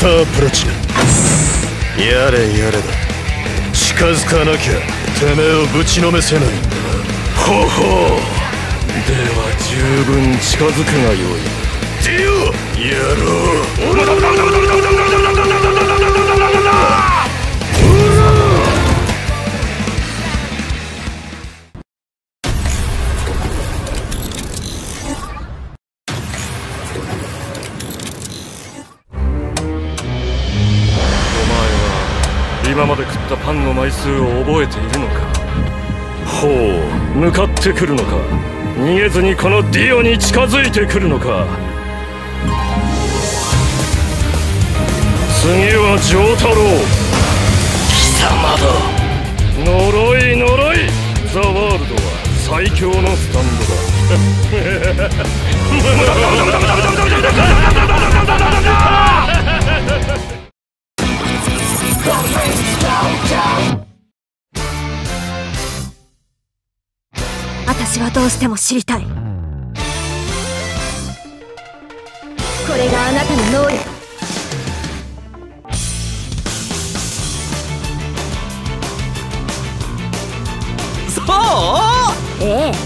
タープラチナ。やれやれだ。近づかなきゃてめえをぶちのめせないんだほほう。では十分近づくがよい。ディオやろう。今まで食ったパンの枚数を覚えているのか？ほう向かってくるのか？逃げずにこのディオに近づいてくるのか？次は丈太郎。貴様だ呪い呪い。ザワールドは最強のスタンドだ 私はどうしても知りたい。これがあなたの能力そう？ええ。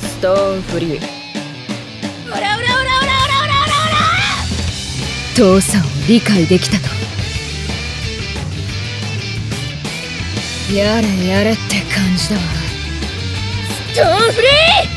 ストーンフリー父さんを理解できたと。やれやれって感じだわ。ストーンフリー！